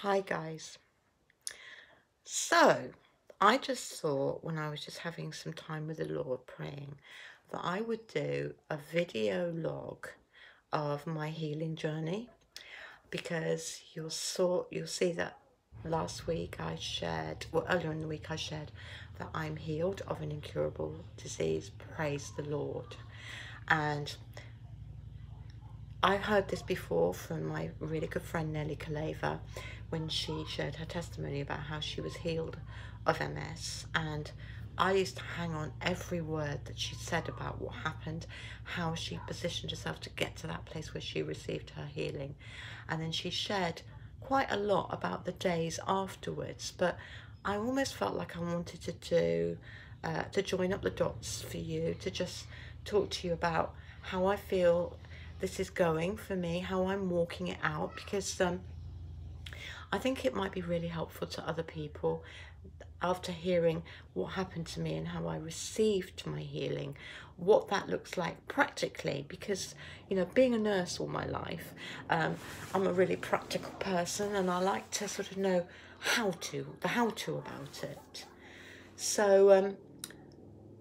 Hi guys. So, I just thought when I was just having some time with the Lord praying that I would do a video log of my healing journey because you'll saw you'll see that last week I shared well earlier in the week I shared that I'm healed of an incurable disease praise the Lord and I've heard this before from my really good friend Nellie Kaleva when she shared her testimony about how she was healed of MS and I used to hang on every word that she said about what happened, how she positioned herself to get to that place where she received her healing. And then she shared quite a lot about the days afterwards, but I almost felt like I wanted to do, uh, to join up the dots for you, to just talk to you about how I feel this is going for me, how I'm walking it out, because um, I think it might be really helpful to other people after hearing what happened to me and how I received my healing, what that looks like practically. Because, you know, being a nurse all my life, um, I'm a really practical person and I like to sort of know how to, the how to about it. So, um,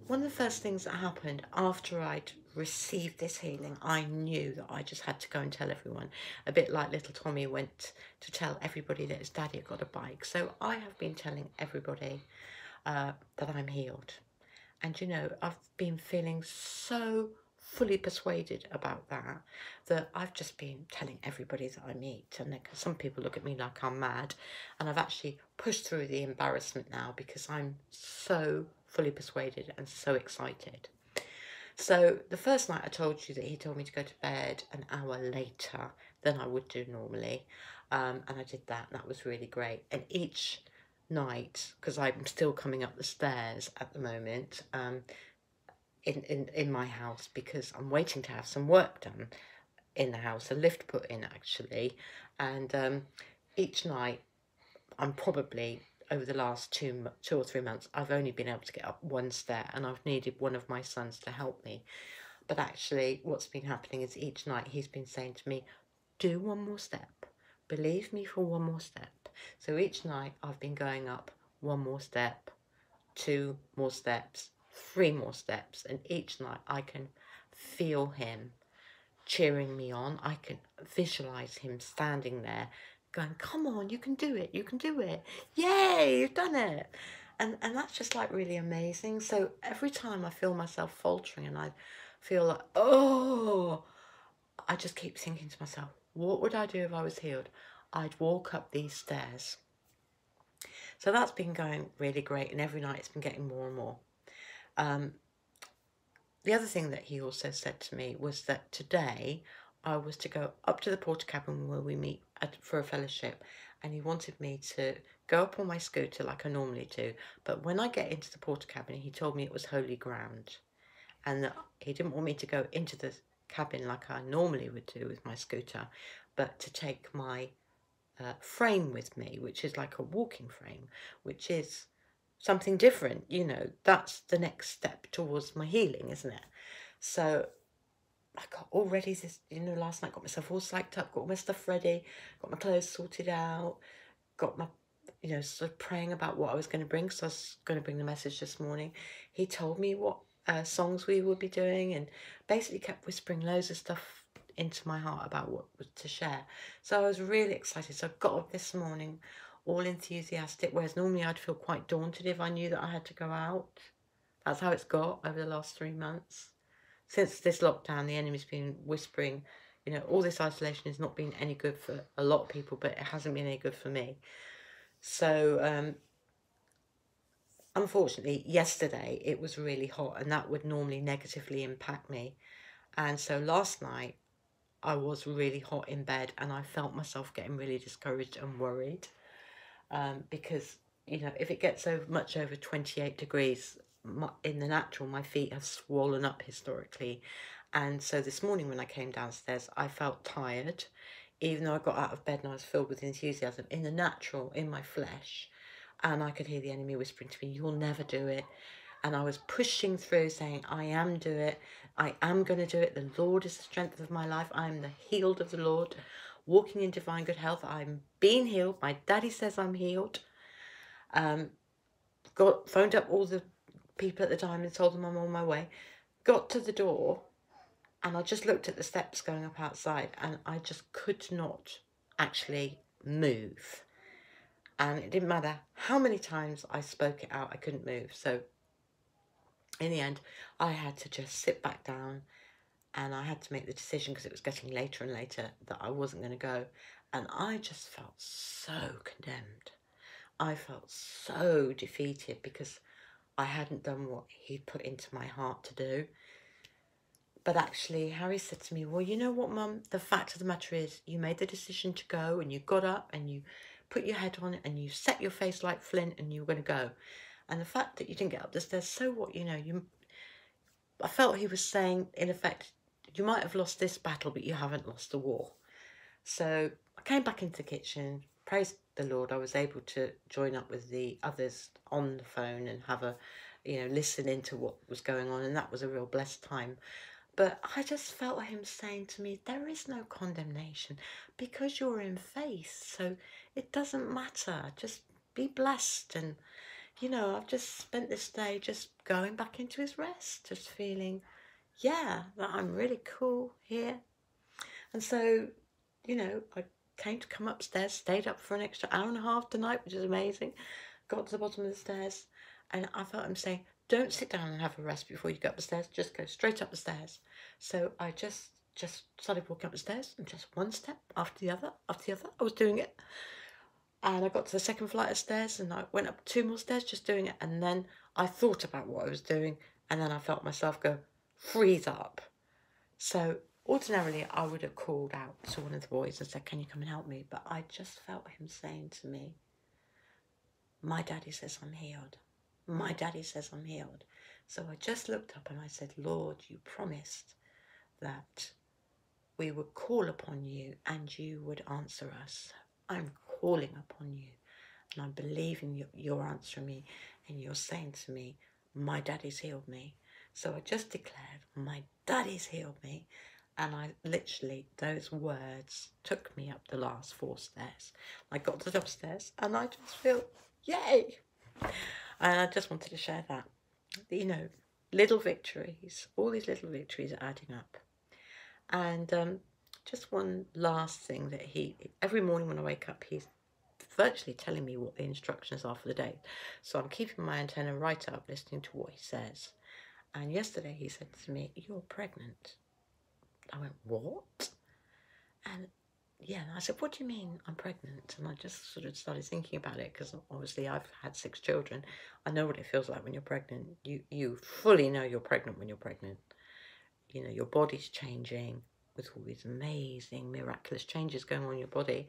one of the first things that happened after I'd received this healing, I knew that I just had to go and tell everyone. A bit like little Tommy went to tell everybody that his daddy had got a bike. So I have been telling everybody uh, that I'm healed. And you know, I've been feeling so fully persuaded about that that I've just been telling everybody that I meet. And some people look at me like I'm mad. And I've actually pushed through the embarrassment now because I'm so fully persuaded and so excited. So the first night I told you that he told me to go to bed an hour later than I would do normally. Um, and I did that, and that was really great. And each night, because I'm still coming up the stairs at the moment um, in, in, in my house because I'm waiting to have some work done in the house, a lift put in actually. And um, each night I'm probably over the last two, two or three months, I've only been able to get up one stair and I've needed one of my sons to help me. But actually, what's been happening is each night he's been saying to me, do one more step. Believe me for one more step. So each night I've been going up one more step, two more steps, three more steps. And each night I can feel him cheering me on. I can visualize him standing there going, come on, you can do it, you can do it. Yay, you've done it. And, and that's just like really amazing. So every time I feel myself faltering and I feel like, oh, I just keep thinking to myself, what would I do if I was healed? I'd walk up these stairs. So that's been going really great. And every night it's been getting more and more. Um, the other thing that he also said to me was that today I was to go up to the Portakabin where we meet at, for a fellowship and he wanted me to go up on my scooter like I normally do. But when I get into the Portakabin, he told me it was holy ground and that he didn't want me to go into the cabin like I normally would do with my scooter, but to take my uh, frame with me, which is like a walking frame, which is something different. You know, that's the next step towards my healing, isn't it? So I got all ready this, you know, last night, got myself all psyched up, got all my stuff ready, got my clothes sorted out, got my, you know, sort of praying about what I was going to bring, so I was going to bring the message this morning. He told me what uh, songs we would be doing and basically kept whispering loads of stuff into my heart about what to share. So I was really excited. So I got up this morning all enthusiastic, whereas normally I'd feel quite daunted if I knew that I had to go out. That's how it's got over the last three months since this lockdown, the enemy's been whispering, you know, all this isolation has not been any good for a lot of people, but it hasn't been any good for me. So, um, unfortunately, yesterday it was really hot, and that would normally negatively impact me. And so last night, I was really hot in bed, and I felt myself getting really discouraged and worried um, because you know if it gets so much over 28 degrees my, in the natural, my feet have swollen up historically. And so this morning when I came downstairs, I felt tired, even though I got out of bed and I was filled with enthusiasm. In the natural, in my flesh, and I could hear the enemy whispering to me, You'll never do it. And I was pushing through, saying, I am do it. I am going to do it. The Lord is the strength of my life. I am the healed of the Lord. walking in divine good health. I'm being healed. My daddy says I'm healed. Um, got phoned up all the people at the time and told them I'm on my way. Got to the door and I just looked at the steps going up outside and I just could not actually move. And it didn't matter how many times I spoke it out, I couldn't move. So in the end, I had to just sit back down and I had to make the decision because it was getting later and later that I wasn't going to go. And I just felt so condemned. I felt so defeated because I hadn't done what he'd put into my heart to do. But actually, Harry said to me, Well, you know what, Mum? The fact of the matter is, you made the decision to go and you got up and you put your head on and you set your face like flint and you were going to go. And the fact that you didn't get up the stairs, so what? You know, you. I felt he was saying, in effect, you might have lost this battle, but you haven't lost the war. So I came back into the kitchen. Praise the Lord, I was able to join up with the others on the phone and have a, you know, listen into what was going on, and that was a real blessed time. But I just felt him saying to me, There is no condemnation because you're in faith. So it doesn't matter. Just be blessed. And, you know, I've just spent this day just going back into his rest, just feeling, yeah, that I'm really cool here. And so, you know, I came to come upstairs, stayed up for an extra hour and a half tonight, which is amazing. Got to the bottom of the stairs, and I felt him saying, don't sit down and have a rest before you go up the stairs. Just go straight up the stairs. So I just just started walking up the stairs and just one step after the other, after the other. I was doing it. And I got to the second flight of stairs and I went up two more stairs just doing it. And then I thought about what I was doing and then I felt myself go freeze up. So ordinarily I would have called out to one of the boys and said, Can you come and help me? But I just felt him saying to me, My daddy says I'm healed. My daddy says I'm healed. So I just looked up and I said, Lord, you promised that we would call upon you and you would answer us. I'm calling upon you and I'm believing you, you're answering me and you're saying to me, My daddy's healed me. So I just declared, My daddy's healed me. And I literally, those words took me up the last four stairs. I got to the upstairs and I just feel, yay! And I just wanted to share that. You know, little victories, all these little victories are adding up. And um, just one last thing that he, every morning when I wake up, he's virtually telling me what the instructions are for the day. So I'm keeping my antenna right up, listening to what he says. And yesterday he said to me, You're pregnant. I went, What? And yeah, I said, what do you mean I'm pregnant? And I just sort of started thinking about it because obviously I've had six children. I know what it feels like when you're pregnant. You, you fully know you're pregnant when you're pregnant. You know, your body's changing with all these amazing, miraculous changes going on in your body.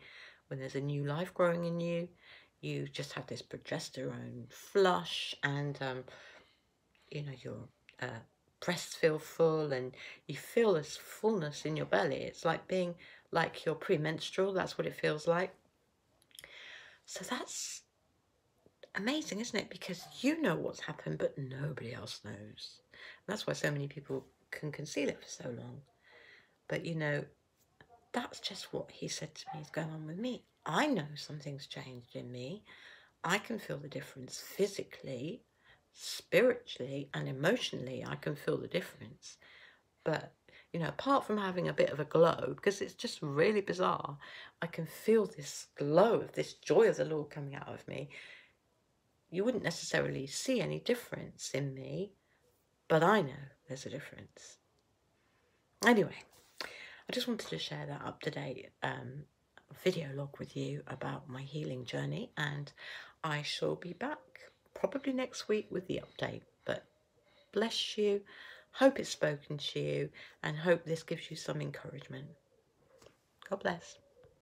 When there's a new life growing in you, you just have this progesterone flush and, um, you know, your uh, breasts feel full and you feel this fullness in your belly. It's like being like your premenstrual. That's what it feels like. So that's amazing, isn't it? Because you know what's happened, but nobody else knows. And that's why so many people can conceal it for so long. But you know, that's just what he said to me is going on with me. I know something's changed in me. I can feel the difference physically, spiritually, and emotionally. I can feel the difference. But you know, apart from having a bit of a glow, because it's just really bizarre, I can feel this glow of this joy of the Lord coming out of me. You wouldn't necessarily see any difference in me, but I know there's a difference. Anyway, I just wanted to share that up to date um, video log with you about my healing journey, and I shall be back probably next week with the update. But bless you. Hope it's spoken to you and hope this gives you some encouragement. God bless.